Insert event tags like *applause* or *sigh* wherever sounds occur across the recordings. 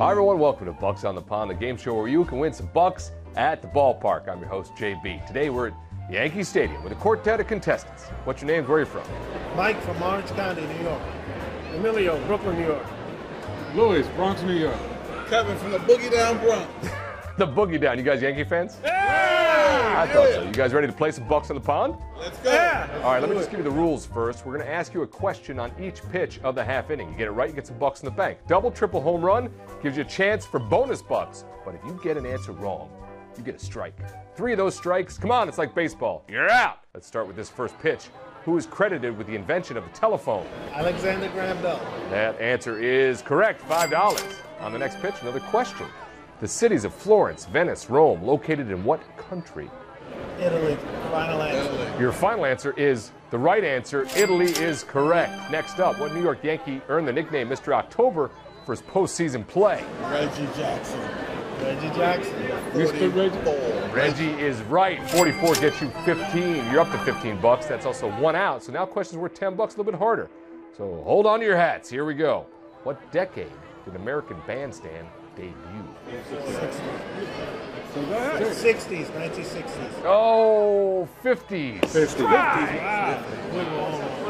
Hi, everyone. Welcome to Bucks on the Pond, the game show where you can win some bucks at the ballpark. I'm your host, JB. Today we're at Yankee Stadium with a quartet of contestants. What's your names? Where are you from? Mike from Orange County, New York. Emilio, Brooklyn, New York. Louis, Bronx, New York. Kevin from the Boogie Down Bronx. *laughs* The Boogie Down. You guys Yankee fans? Yeah! I thought so. You guys ready to play some bucks on the pond? Let's go. All right, let me just give you the rules first. We're going to ask you a question on each pitch of the half inning. You get it right, you get some bucks in the bank. Double, triple home run gives you a chance for bonus bucks. But if you get an answer wrong, you get a strike. Three of those strikes, come on, it's like baseball. You're out. Let's start with this first pitch. Who is credited with the invention of the telephone? Alexander Graham Bell. That answer is correct. $5. On the next pitch, another question. The cities of Florence, Venice, Rome, located in what country? Italy. Final answer. Your final answer is the right answer. Italy is correct. Next up, what New York Yankee earned the nickname Mr. October for his postseason play? Reggie Jackson. Reggie Jackson. Mr. Reggie. Reggie is right. 44 gets you 15. You're up to 15 bucks. That's also one out. So now questions worth 10 bucks, a little bit harder. So hold on to your hats. Here we go. What decade did American Bandstand debut? 60s, 1960s. Oh, 50s. 50. Wow.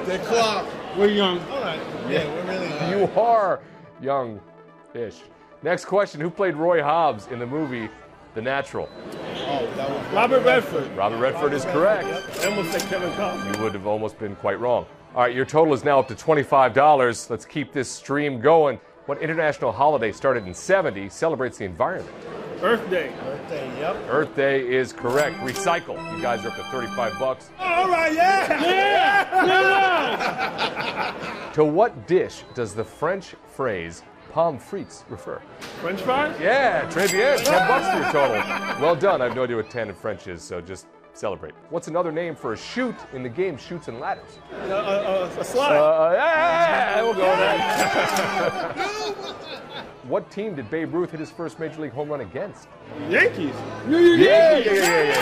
The clock. We're young. All right. Yeah, we're really *laughs* young. You are young-ish. Next question: Who played Roy Hobbs in the movie The Natural? Oh, that was Robert Redford. Robert Redford is correct. I almost said Kevin Costner. You would have almost been quite wrong. All right, your total is now up to $25. Let's keep this stream going. What international holiday started in 70 celebrates the environment? Earth Day. Birthday, yep. Earth Day is correct. Recycle. You guys are up to 35 bucks. All right, yeah. Yeah. yeah. To what dish does the French phrase pommes frites refer? French fries? Yeah, très bien. 10 bucks to your total. Well done. I have no idea what 10 in French is, so just celebrate. What's another name for a chute in the game Chutes and Ladders? Uh, uh, uh, a slide. Uh, yeah, we'll go with that. *laughs* what team did Babe Ruth hit his first major league home run against? Yankees. Yeah, yeah, yeah, yeah,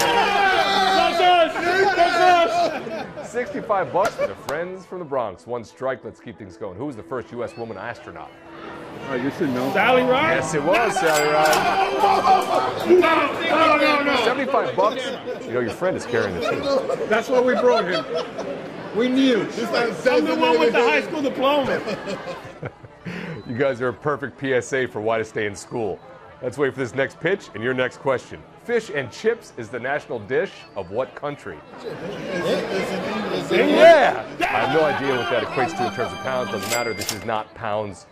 That's us. That's us. 65 bucks for the friends from the Bronx. One strike. Let's keep things going. Who was the first U.S. woman astronaut? All right, you should know. Sally Ride? Yes, it was Sally Ride. No, no, no. 75 bucks. You know, your friend is carrying the team. That's why we brought him. We knew. It's I'm the one with the high school diploma. *laughs* You guys are a perfect PSA for why to stay in school. Let's wait for this next pitch and your next question. Fish and chips is the national dish of what country? Yeah! I have no idea what that equates to in terms of pounds. Doesn't matter. This is not pounds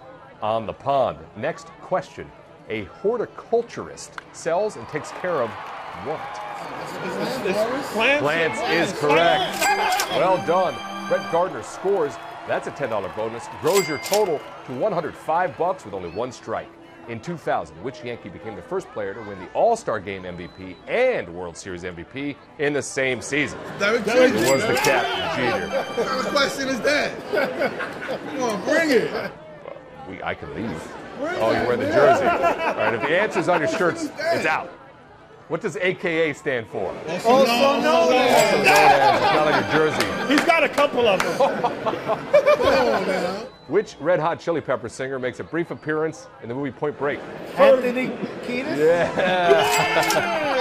on the pond. Next question. A horticulturist sells and takes care of what? Plants? Plants is correct. Well done. Brett Gardner scores. That's a $10 bonus. Grows your total to 105 bucks with only one strike. In 2000, which Yankee became the first player to win the All-Star Game MVP and World Series MVP in the same season? Derek Derek Jeter. It was the captain, Jeter. What kind of question is that? Come on, bring it. We, I can leave. Oh, you're wearing the jersey. All right, if the answer's on your shirts, it's out. What does AKA stand for? Also known Also known as, it's not on your *laughs* jersey. He's got a couple of them. *laughs* Come on now. Which Red Hot Chili Pepper singer makes a brief appearance in the movie Point Break? Anthony Kiedis? Yeah.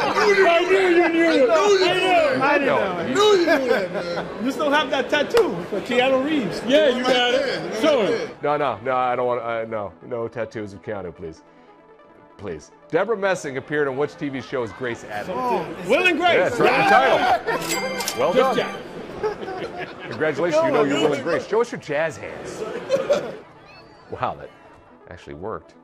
I knew you knew it. I didn't No, know it. Knew you knew that, man. You still have that tattoo for Keanu Reeves. Yeah, you got it. right Show there. it. No, no, no, I don't want uh, no, no tattoos of Keanu, please. Please. Deborah Messing appeared on which TV show as Grace Adams? Will and Grace. Yeah, it's right in the title. Well Just done. Jack. Congratulations, you know you're Will and Grace. Show us your jazz hands. Wow, that actually worked.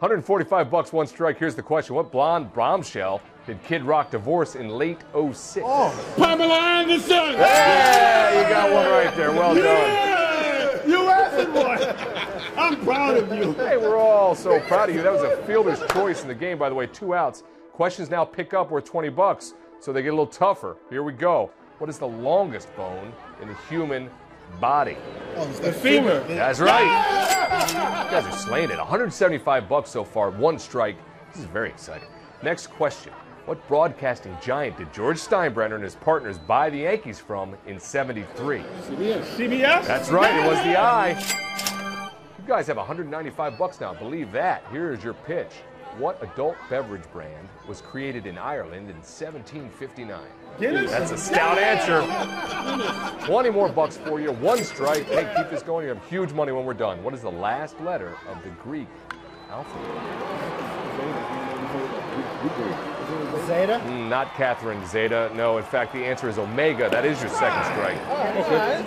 145 bucks, one strike. Here's the question. What blonde bombshell did Kid Rock divorce in late 06? Pamela Anderson. Yeah, you got one right there. Well done. Yeah, you answered one. I'm proud of you. Hey, we're all so proud of you. That was a fielder's choice in the game, by the way. Two outs. Questions now pick up worth 20 bucks, so they get a little tougher. Here we go. What is the longest bone in the human body? Oh, The femur. That's right. You guys are slaying it. 175 bucks so far, one strike. This is very exciting. Next question. What broadcasting giant did George Steinbrenner and his partners buy the Yankees from in 73? CBS? CBS? That's right, it was the eye. You guys have 195 bucks now. Believe that. Here is your pitch. What adult beverage brand was created in Ireland in 1759? Guinness? That's a stout answer. 20 more bucks for you. One strike. Hey, keep this going. You have huge money when we're done. What is the last letter of the Greek alphabet? Zeta? Mm, Not Catherine Zeta. No, in fact, the answer is Omega. That is your second strike.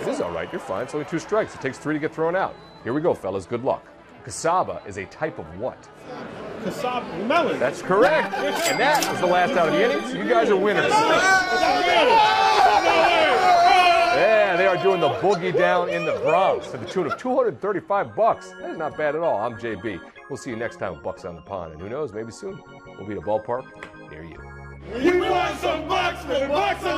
It is all right. You're fine. It's only two strikes. It takes three to get thrown out. Here we go, fellas. Good luck. Cassava is a type of what? Cassava melon. That's correct. And that was the last out of the innings. You guys are winners. Yeah, they are doing the boogie down in the Bronx to the tune of 235 bucks. That is not bad at all. I'm JB. We'll see you next time with Bucks on the Pond. And who knows, maybe soon we'll be at a ballpark near you. We want some bucks for